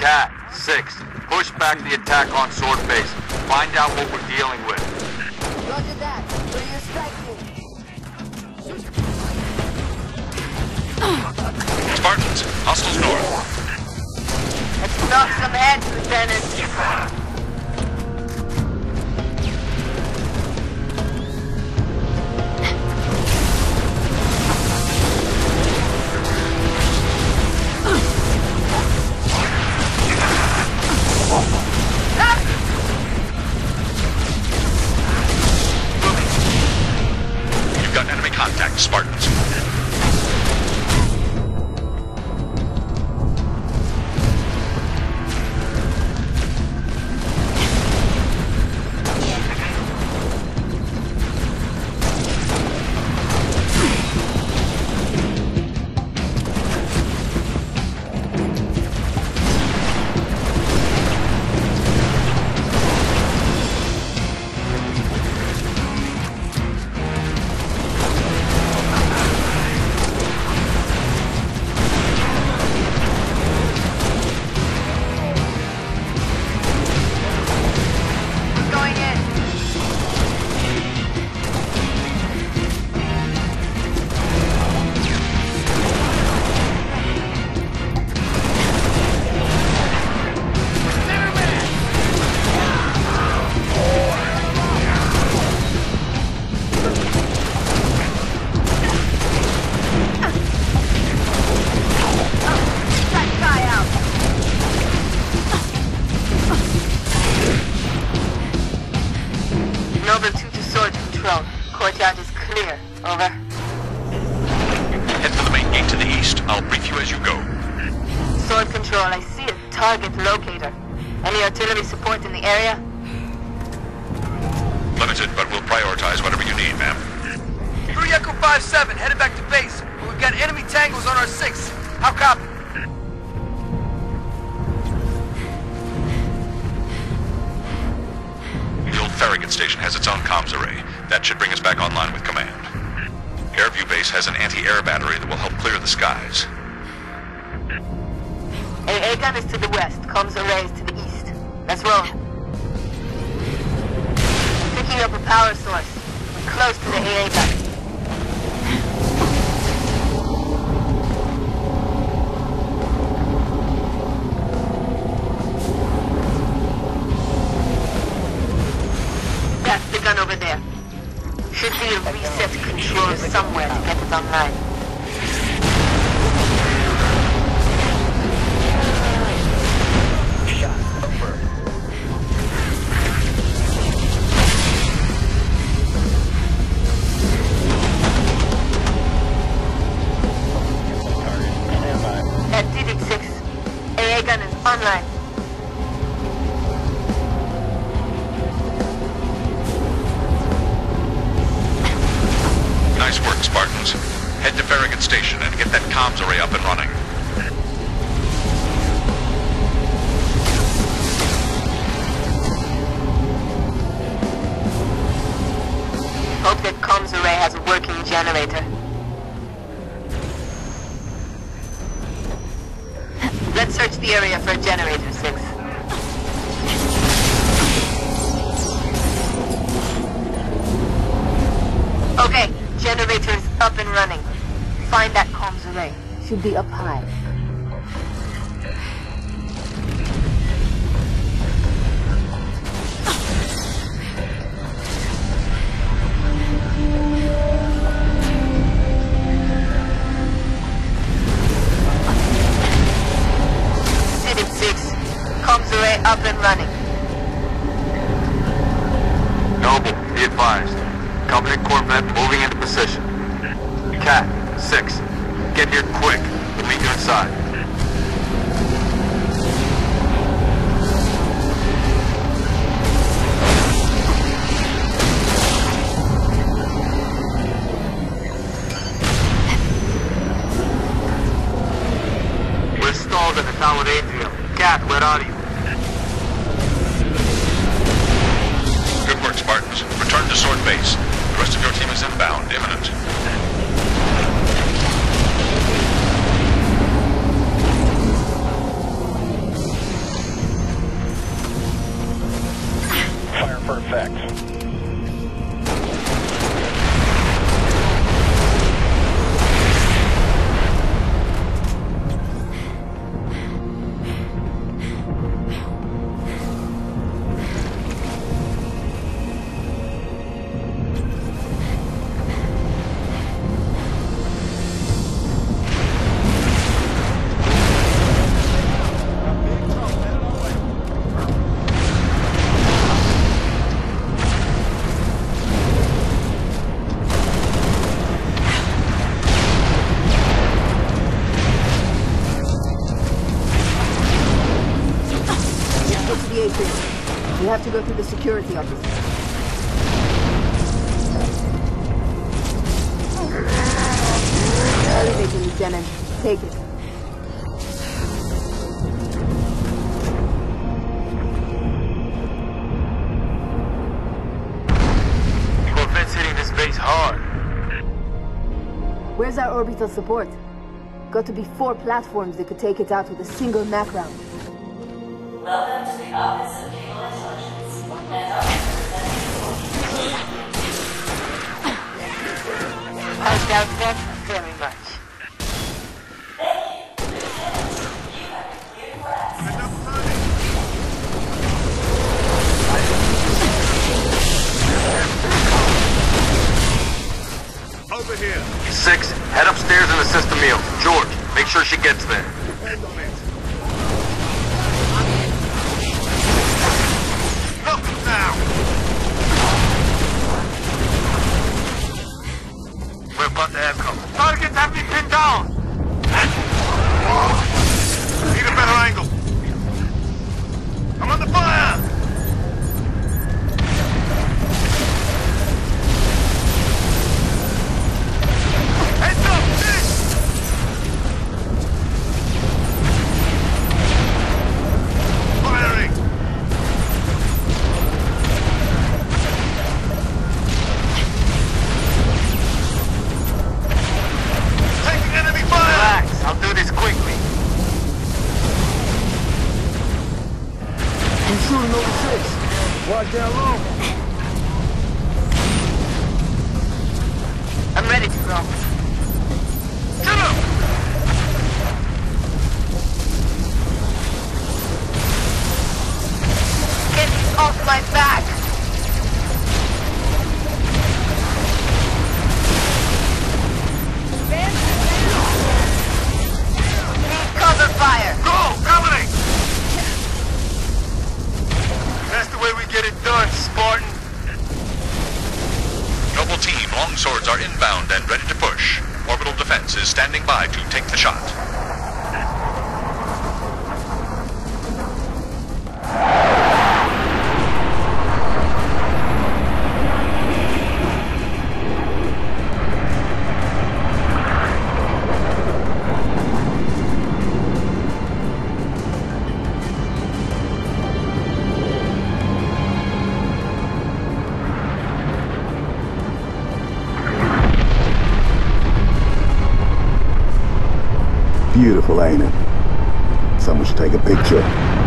Kat, 6. Push back the attack on Sword Base. Find out what we're dealing with. Roger that. Where you striking? Spartans, hostiles north. Let's knock some heads, Lieutenant. Sword Control. Courtyard is clear. Over. Head for the main gate to the east. I'll brief you as you go. Sword Control, I see a target locator. Any artillery support in the area? Limited, but we'll prioritize whatever you need, ma'am. Three Echo 5-7, headed back to base. We've got enemy tangles on our 6. How copy? Has its own comms array. That should bring us back online with command. Airview Base has an anti-air battery that will help clear the skies. AA gun is to the west. Comms array is to the east. Let's roll. Picking up a power source. We're close to the AA gun. It online. At Divic 6, AA gun is online. Nice work, Spartans. Head to Farragut Station and get that comms array up and running. Hope that comms array has a working generator. Array. Should be up high. 6, comms array up and running. Noble, be advised. Covenant Corvette moving into position. Kat, 6. Get here quick. We'll meet you inside. We're stalled at the tower atrium. Kat, where are you? Good work, Spartans. Return to Sword Base. The rest of your team is inbound, imminent. To go through the security office. Elevator, Lieutenant. Take it. Corvette's hitting this base hard. Where's our orbital support? Got to be four platforms that could take it out with a single MAC round. Welcome to the Office of Naval Intelligence. And I doubt that very much. Over here. Six, head upstairs and assist Emile. George, make sure she gets there. We're about to have cover. Targets have been pinned down! This quickly. He's shooting over six. Watch down low. I'm ready to go. Standing by to take the shot. Beautiful, ain't it? Someone should take a picture.